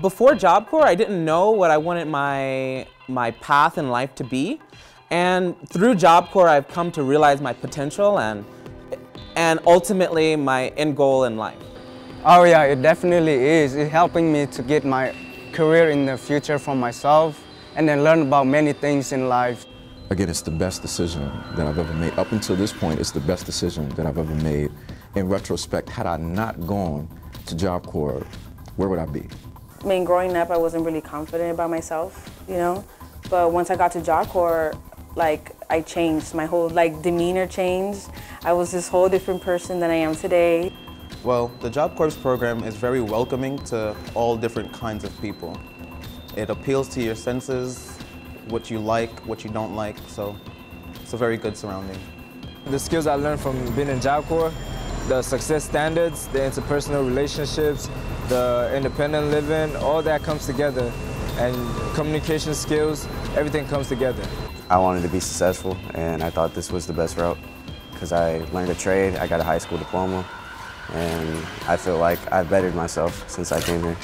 before Job Corps, I didn't know what I wanted my, my path in life to be. And through Job Corps, I've come to realize my potential and, and ultimately my end goal in life. Oh yeah, it definitely is. It's helping me to get my career in the future for myself and then learn about many things in life. Again, it's the best decision that I've ever made. Up until this point, it's the best decision that I've ever made. In retrospect, had I not gone to Job Corps, where would I be? I mean, growing up, I wasn't really confident about myself, you know? But once I got to Job Corps, like, I changed. My whole, like, demeanor changed. I was this whole different person than I am today. Well, the Job Corps program is very welcoming to all different kinds of people. It appeals to your senses, what you like, what you don't like, so it's a very good surrounding. The skills I learned from being in Job Corps, the success standards, the interpersonal relationships, the independent living, all that comes together. And communication skills, everything comes together. I wanted to be successful and I thought this was the best route because I learned a trade, I got a high school diploma, and I feel like I've bettered myself since I came here.